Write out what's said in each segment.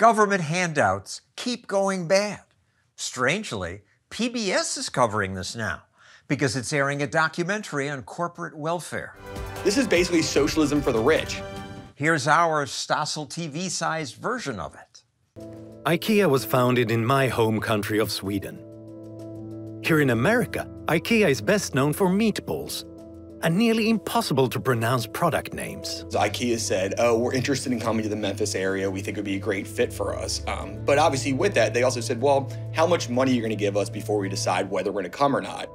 Government handouts keep going bad. Strangely, PBS is covering this now because it's airing a documentary on corporate welfare. This is basically socialism for the rich. Here's our Stossel TV sized version of it. IKEA was founded in my home country of Sweden. Here in America, IKEA is best known for meatballs, and nearly impossible to pronounce product names. IKEA said, oh, we're interested in coming to the Memphis area. We think it would be a great fit for us. Um, but obviously with that, they also said, well, how much money are you going to give us before we decide whether we're going to come or not?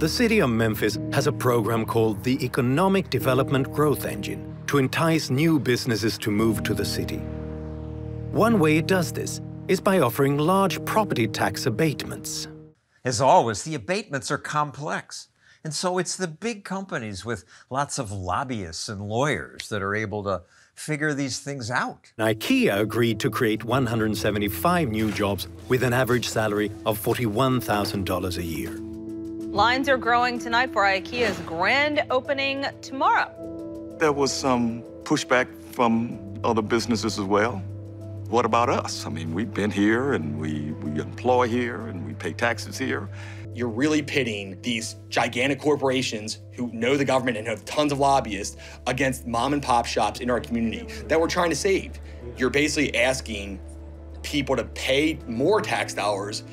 The city of Memphis has a program called the Economic Development Growth Engine to entice new businesses to move to the city. One way it does this is by offering large property tax abatements. As always, the abatements are complex. And so it's the big companies with lots of lobbyists and lawyers that are able to figure these things out. IKEA agreed to create 175 new jobs with an average salary of $41,000 a year. Lines are growing tonight for IKEA's grand opening tomorrow. There was some pushback from other businesses as well. What about us? I mean, we've been here and we, we employ here and we pay taxes here. You're really pitting these gigantic corporations who know the government and have tons of lobbyists against mom and pop shops in our community that we're trying to save. You're basically asking people to pay more tax dollars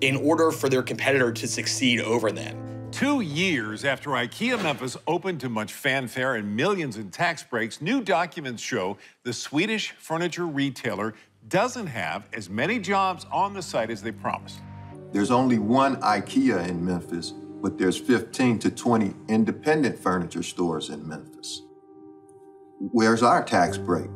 in order for their competitor to succeed over them. Two years after IKEA Memphis opened to much fanfare and millions in tax breaks, new documents show the Swedish furniture retailer doesn't have as many jobs on the site as they promised. There's only one IKEA in Memphis, but there's 15 to 20 independent furniture stores in Memphis. Where's our tax break?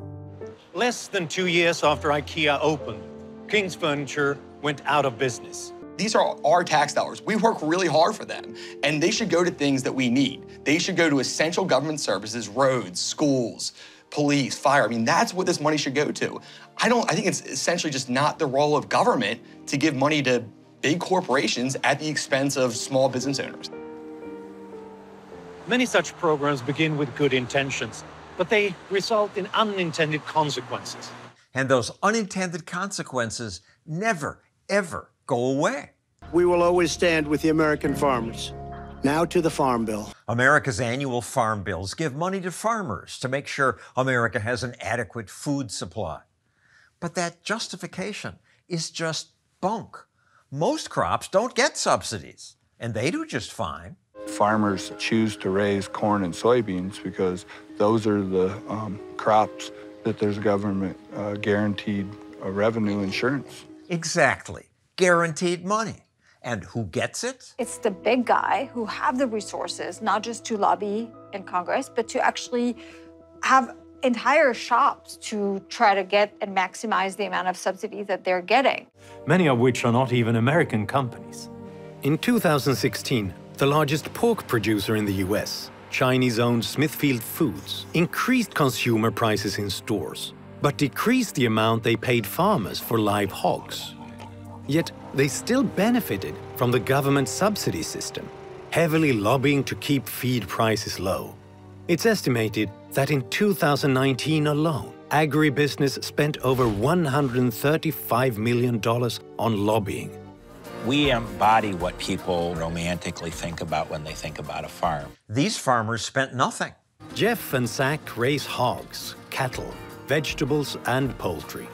Less than two years after IKEA opened, King's Furniture went out of business. These are our tax dollars. We work really hard for them, and they should go to things that we need. They should go to essential government services, roads, schools, police, fire. I mean, that's what this money should go to. I don't, I think it's essentially just not the role of government to give money to big corporations at the expense of small business owners. Many such programs begin with good intentions, but they result in unintended consequences. And those unintended consequences never, ever go away. We will always stand with the American farmers. Now to the Farm Bill. America's annual farm bills give money to farmers to make sure America has an adequate food supply. But that justification is just bunk. Most crops don't get subsidies, and they do just fine. Farmers choose to raise corn and soybeans because those are the um, crops that there's government uh, guaranteed uh, revenue insurance. Exactly. Guaranteed money. And who gets it? It's the big guy who have the resources, not just to lobby in Congress, but to actually have entire shops to try to get and maximize the amount of subsidies that they're getting. Many of which are not even American companies. In 2016, the largest pork producer in the US, Chinese-owned Smithfield Foods, increased consumer prices in stores, but decreased the amount they paid farmers for live hogs. Yet they still benefited from the government subsidy system, heavily lobbying to keep feed prices low. It's estimated that in 2019 alone, agribusiness spent over $135 million on lobbying. We embody what people romantically think about when they think about a farm. These farmers spent nothing. Jeff and Zach raise hogs, cattle, vegetables, and poultry.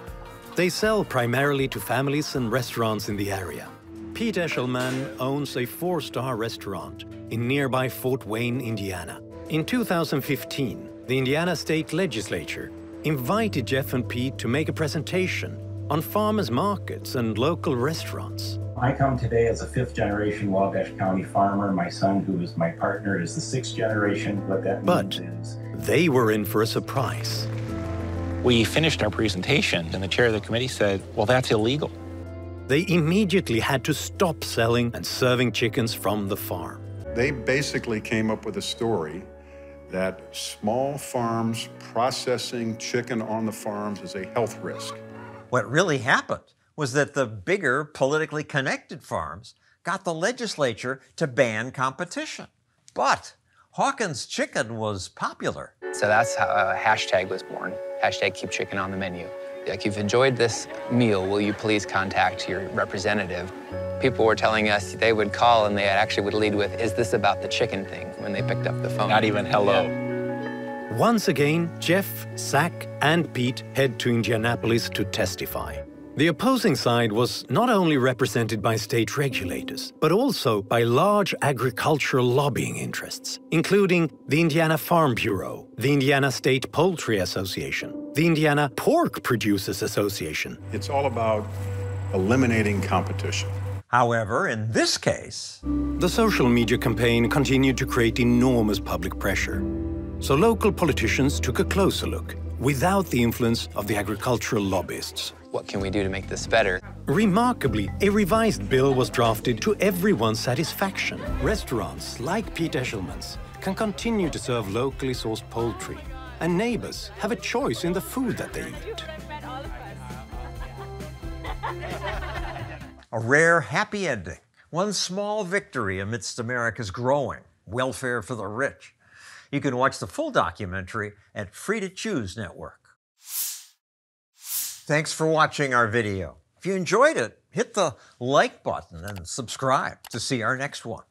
They sell primarily to families and restaurants in the area. Pete Eshelman owns a four-star restaurant in nearby Fort Wayne, Indiana. In 2015, the Indiana State Legislature invited Jeff and Pete to make a presentation on farmers markets and local restaurants. I come today as a fifth generation Wabash County farmer. My son, who is my partner, is the sixth generation. What that but means is they were in for a surprise. We finished our presentation, and the chair of the committee said, Well, that's illegal. They immediately had to stop selling and serving chickens from the farm. They basically came up with a story that small farms processing chicken on the farms is a health risk. What really happened was that the bigger, politically connected farms got the legislature to ban competition. But Hawkins Chicken was popular. So that's how a hashtag was born. Hashtag keep chicken on the menu. like, you've enjoyed this meal, will you please contact your representative? People were telling us they would call and they actually would lead with, is this about the chicken thing when they picked up the phone? Not even hello. Once again, Jeff, Zach, and Pete head to Indianapolis to testify. The opposing side was not only represented by state regulators, but also by large agricultural lobbying interests, including the Indiana Farm Bureau, the Indiana State Poultry Association, the Indiana Pork Producers Association. It's all about eliminating competition. However, in this case, the social media campaign continued to create enormous public pressure. So local politicians took a closer look, without the influence of the agricultural lobbyists. What can we do to make this better? Remarkably, a revised bill was drafted to everyone's satisfaction. Restaurants like Pete Eshelman's can continue to serve locally sourced poultry, and neighbors have a choice in the food that they eat. A rare happy ending, one small victory amidst America's growing welfare for the rich. You can watch the full documentary at Free to Choose Network. Thanks for watching our video. If you enjoyed it, hit the like button and subscribe to see our next one.